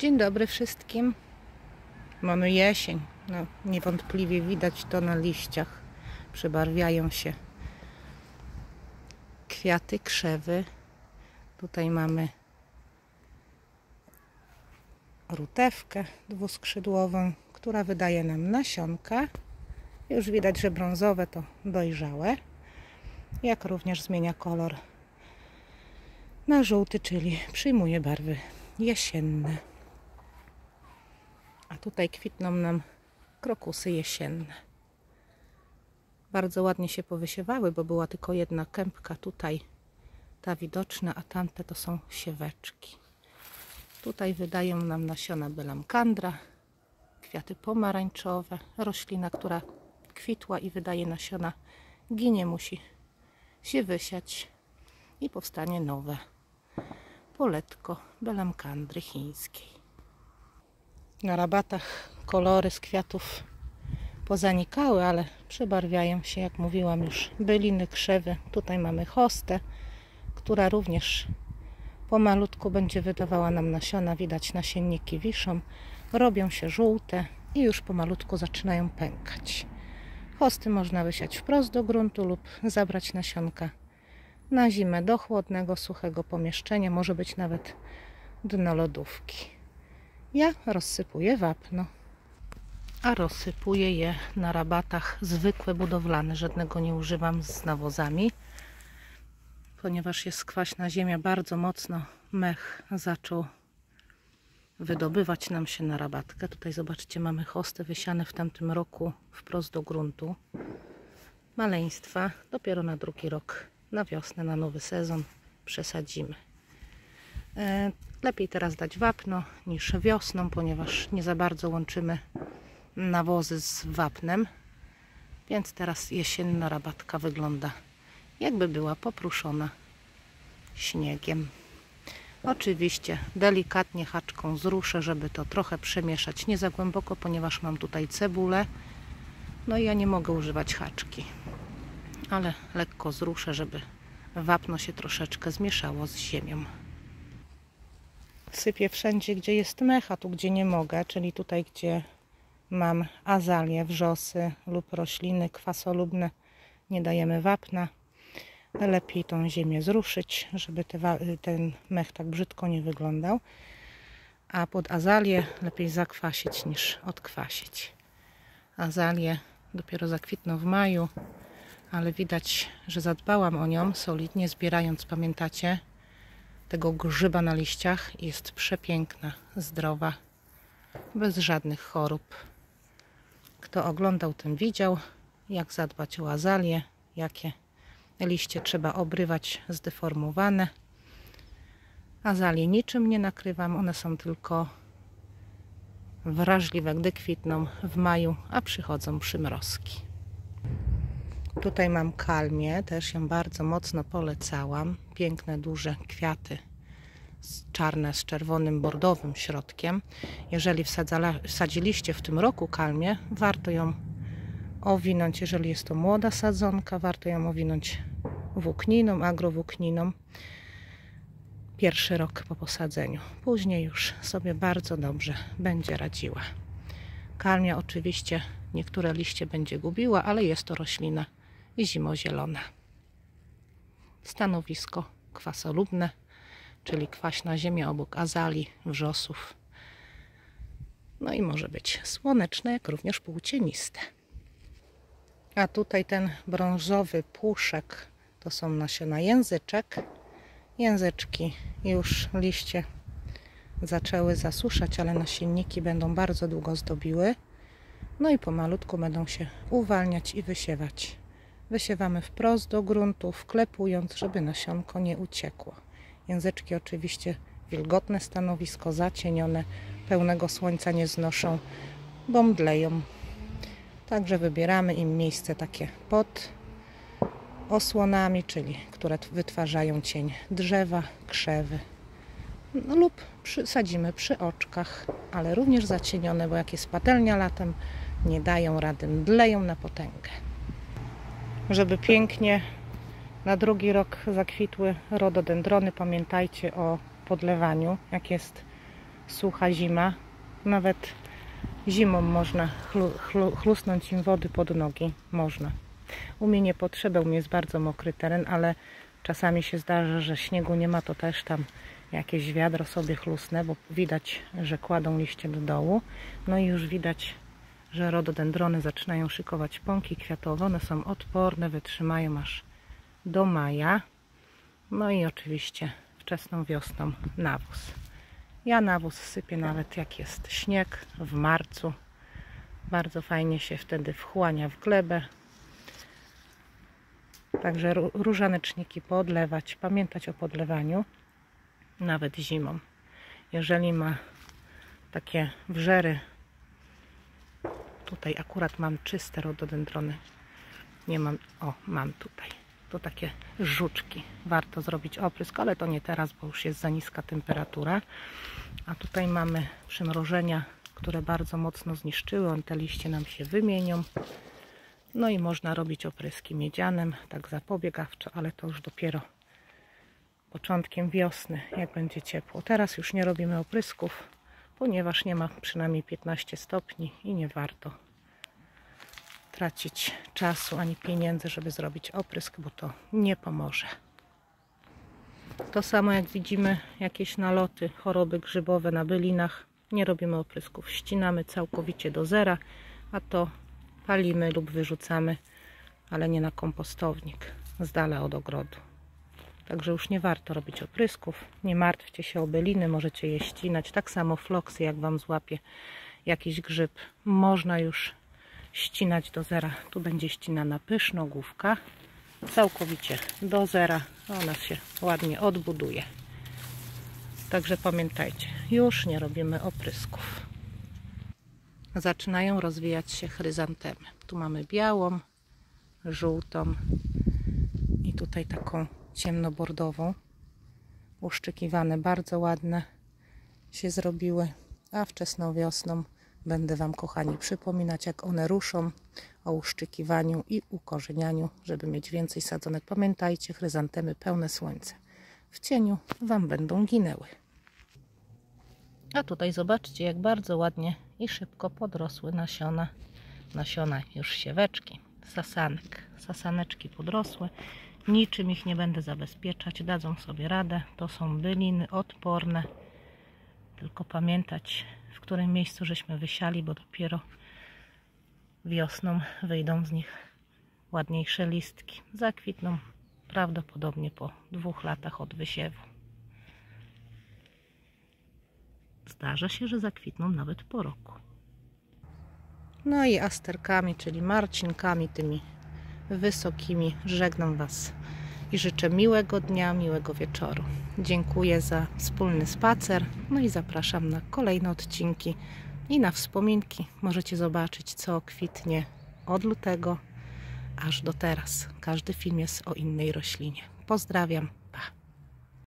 Dzień dobry wszystkim. Mamy jesień. No, niewątpliwie widać to na liściach. Przybarwiają się kwiaty, krzewy. Tutaj mamy rutewkę dwuskrzydłową, która wydaje nam nasionka. Już widać, że brązowe to dojrzałe. Jak również zmienia kolor na żółty, czyli przyjmuje barwy jesienne. A tutaj kwitną nam krokusy jesienne. Bardzo ładnie się powysiewały, bo była tylko jedna kępka tutaj, ta widoczna, a tamte to są sieweczki. Tutaj wydają nam nasiona belamkandra, kwiaty pomarańczowe, roślina, która kwitła i wydaje nasiona, ginie, musi się wysiać i powstanie nowe poletko belamkandry chińskiej. Na rabatach kolory z kwiatów pozanikały, ale przebarwiają się, jak mówiłam już, byliny, krzewy. Tutaj mamy hostę, która również pomalutku będzie wydawała nam nasiona. Widać nasienniki wiszą, robią się żółte i już pomalutku zaczynają pękać. Hosty można wysiać wprost do gruntu lub zabrać nasionka na zimę do chłodnego, suchego pomieszczenia, może być nawet dno lodówki. Ja rozsypuję wapno, a rozsypuję je na rabatach zwykłe budowlane, żadnego nie używam z nawozami, ponieważ jest kwaśna ziemia, bardzo mocno mech zaczął wydobywać nam się na rabatkę. Tutaj zobaczcie, mamy hosty wysiane w tamtym roku wprost do gruntu. Maleństwa dopiero na drugi rok na wiosnę, na nowy sezon przesadzimy. Lepiej teraz dać wapno niż wiosną, ponieważ nie za bardzo łączymy nawozy z wapnem. Więc teraz jesienna rabatka wygląda jakby była popruszona śniegiem. Oczywiście delikatnie haczką zruszę, żeby to trochę przemieszać nie za głęboko, ponieważ mam tutaj cebulę. No i ja nie mogę używać haczki ale lekko zruszę, żeby wapno się troszeczkę zmieszało z ziemią. Sypię wszędzie, gdzie jest mech, a tu gdzie nie mogę, czyli tutaj, gdzie mam azalie, wrzosy lub rośliny kwasolubne, nie dajemy wapna. Lepiej tą ziemię zruszyć, żeby te, ten mech tak brzydko nie wyglądał. A pod azalię lepiej zakwasić niż odkwasić. Azalie dopiero zakwitną w maju, ale widać, że zadbałam o nią solidnie zbierając, pamiętacie, tego grzyba na liściach. Jest przepiękna, zdrowa, bez żadnych chorób. Kto oglądał, ten widział, jak zadbać o azalię, jakie liście trzeba obrywać zdeformowane. Azalie niczym nie nakrywam, one są tylko wrażliwe, gdy kwitną w maju, a przychodzą przymrozki. Tutaj mam kalmię, też ją bardzo mocno polecałam. Piękne, duże kwiaty czarne z czerwonym bordowym środkiem. Jeżeli wsadziliście w tym roku kalmię, warto ją owinąć, jeżeli jest to młoda sadzonka, warto ją owinąć włókniną, agrowłókniną. Pierwszy rok po posadzeniu. Później już sobie bardzo dobrze będzie radziła. Kalmia oczywiście niektóre liście będzie gubiła, ale jest to roślina i zimozielone. Stanowisko kwasolubne, czyli kwaśna ziemia obok azali, wrzosów. No i może być słoneczne, jak również półcieniste. A tutaj ten brązowy puszek to są nasiona języczek. Języczki już liście zaczęły zasuszać, ale nasienniki będą bardzo długo zdobiły. No i pomalutku będą się uwalniać i wysiewać. Wysiewamy wprost do gruntu, wklepując, żeby nasionko nie uciekło. Języczki oczywiście wilgotne stanowisko, zacienione, pełnego słońca nie znoszą, bo mdleją. Także wybieramy im miejsce takie pod osłonami, czyli które wytwarzają cień drzewa, krzewy no, lub przy, sadzimy przy oczkach, ale również zacienione, bo jak jest patelnia latem, nie dają rady, mdleją na potęgę żeby pięknie na drugi rok zakwitły rododendrony. Pamiętajcie o podlewaniu. Jak jest sucha zima. Nawet zimą można chlu, chlu, chlusnąć im wody pod nogi. Można. U mnie nie potrzeba, u mnie jest bardzo mokry teren, ale czasami się zdarza, że śniegu nie ma, to też tam jakieś wiadro sobie chlusnę, bo widać, że kładą liście do dołu. No i już widać, że rododendrony zaczynają szykować pąki kwiatowe. One są odporne, wytrzymają aż do maja. No i oczywiście wczesną wiosną nawóz. Ja nawóz sypię nawet jak jest śnieg w marcu. Bardzo fajnie się wtedy wchłania w glebę. Także różaneczniki podlewać, pamiętać o podlewaniu, nawet zimą. Jeżeli ma takie wrzery, tutaj akurat mam czyste rododendrony, nie mam, o mam tutaj, to takie żuczki, warto zrobić oprysk, ale to nie teraz, bo już jest za niska temperatura, a tutaj mamy przymrożenia, które bardzo mocno zniszczyły, te liście nam się wymienią, no i można robić opryski miedzianem, tak zapobiegawczo, ale to już dopiero początkiem wiosny, jak będzie ciepło. Teraz już nie robimy oprysków, ponieważ nie ma przynajmniej 15 stopni i nie warto tracić czasu ani pieniędzy, żeby zrobić oprysk, bo to nie pomoże. To samo jak widzimy jakieś naloty, choroby grzybowe na bylinach, nie robimy oprysków, ścinamy całkowicie do zera, a to palimy lub wyrzucamy, ale nie na kompostownik, z dala od ogrodu. Także już nie warto robić oprysków. Nie martwcie się o byliny, możecie je ścinać. Tak samo floksy, jak Wam złapie jakiś grzyb, można już ścinać do zera. Tu będzie ścinana pysznogłówka, całkowicie do zera. Ona się ładnie odbuduje. Także pamiętajcie, już nie robimy oprysków zaczynają rozwijać się chryzantemy. Tu mamy białą, żółtą i tutaj taką ciemnobordową. Uszczykiwane, bardzo ładne się zrobiły, a wczesną wiosną będę Wam, kochani, przypominać, jak one ruszą o uszczykiwaniu i ukorzenianiu, żeby mieć więcej sadzonek. Pamiętajcie, chryzantemy pełne słońce. W cieniu Wam będą ginęły. A tutaj zobaczcie, jak bardzo ładnie i szybko podrosły nasiona. Nasiona już sieweczki, sasanek. Sasaneczki podrosły. Niczym ich nie będę zabezpieczać. Dadzą sobie radę. To są byliny odporne. Tylko pamiętać, w którym miejscu żeśmy wysiali, bo dopiero wiosną wyjdą z nich ładniejsze listki. Zakwitną prawdopodobnie po dwóch latach od wysiewu. Zdarza się, że zakwitną nawet po roku. No i asterkami, czyli marcinkami tymi wysokimi żegnam Was i życzę miłego dnia, miłego wieczoru. Dziękuję za wspólny spacer, no i zapraszam na kolejne odcinki i na wspominki. Możecie zobaczyć, co kwitnie od lutego aż do teraz. Każdy film jest o innej roślinie. Pozdrawiam.